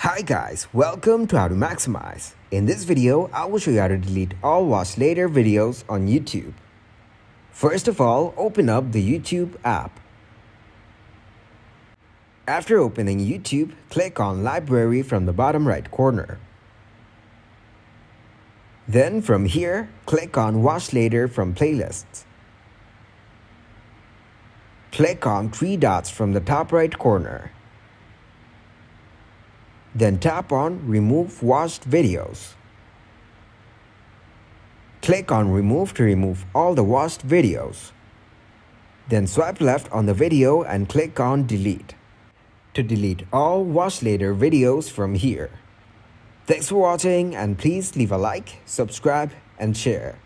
Hi guys, welcome to How to Maximize. In this video, I will show you how to delete all watch later videos on YouTube. First of all, open up the YouTube app. After opening YouTube, click on Library from the bottom right corner. Then from here, click on Watch Later from Playlists. Click on three dots from the top right corner. Then tap on Remove Watched Videos. Click on Remove to remove all the watched videos. Then swipe left on the video and click on Delete to delete all watch later videos from here. Thanks for watching and please leave a like, subscribe and share.